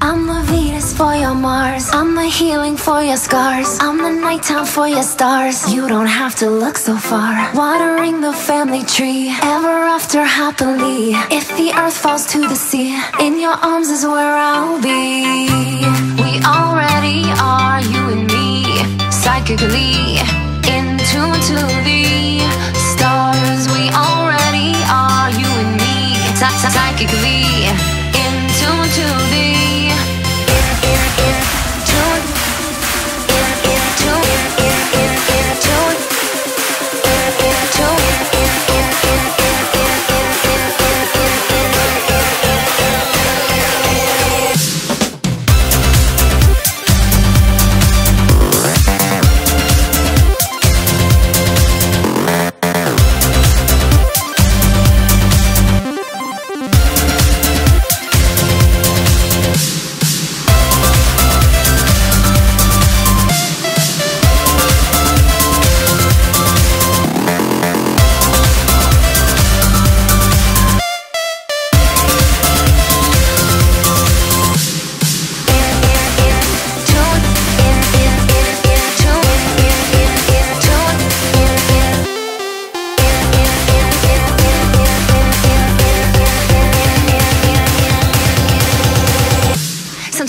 I'm a Venus for your Mars. I'm a healing for your scars. I'm the nighttime for your stars. You don't have to look so far. Watering the family tree Ever after happily. If the earth falls to the sea In your arms is where I'll be. We already are, you and me, psychically in tune to the stars. We already are, you and me, psy- psy- psychically in tune to the.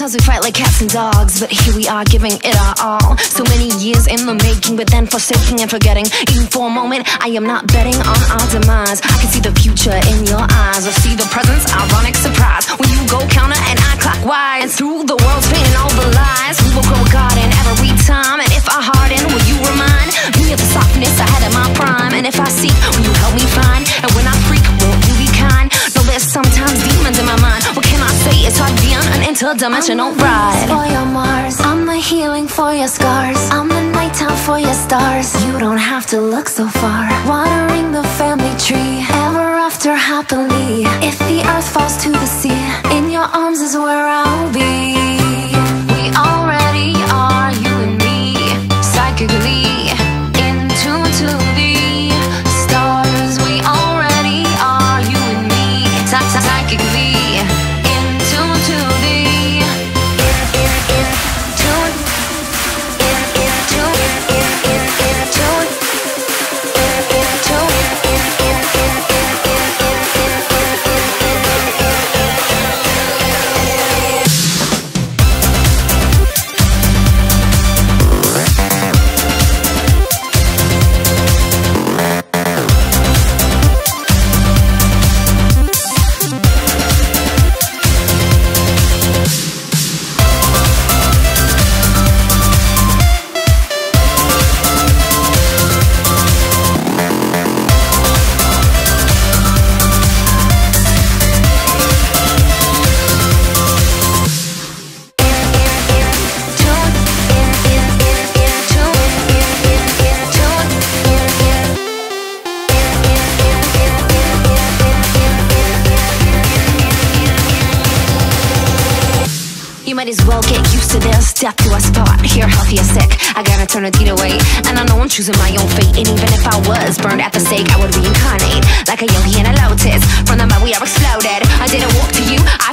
Sometimes we fight like cats and dogs, but here we are giving it our all. So many years in the making, but then forsaking and forgetting. Even for a moment, I am not betting on our demise. I can see the future in your eyes, I see the presence, ironic surprise. When you go counter and I clockwise, and through the world's pain and all the lies, we will grow a garden every time. And if I an interdimensional ride. For your Mars, I'm the healing for your scars. I'm the nighttime for your stars. You don't have to look so far. Watering the family tree, ever after happily. Used to this. Death to a spot. Here, healthy or sick. I gotta turn a deed away. And I know I'm choosing my own fate. And even if I was burned at the stake, I would reincarnate. Like a yogi in a lotus. From the mud we are exploded. I didn't walk to you, I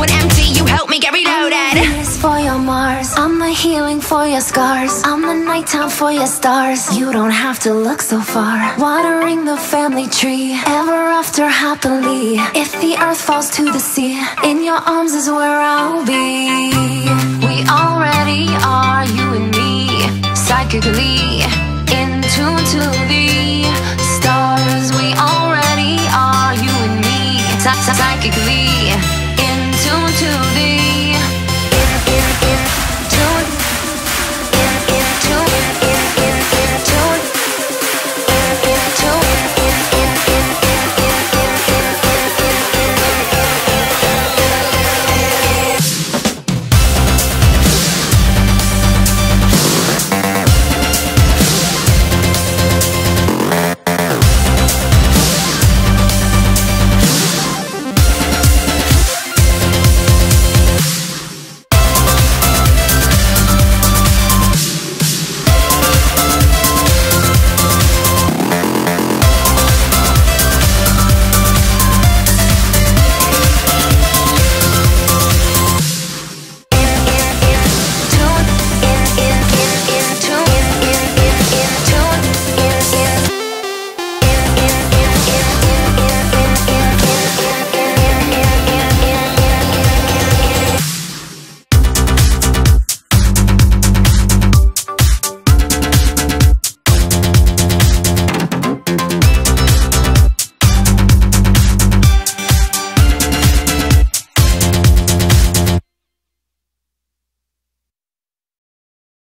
When empty, you helped me get reloaded. Venus for your Mars. I'm the healing for your scars. I'm the nighttime for your stars. You don't have to look so far. Watering the family tree. Ever after happily. If the earth falls to the sea, in your arms is where I'll be. We already are, you and me, psychically in tune to the stars. We already are, you and me, psy- psychically tuned to thee.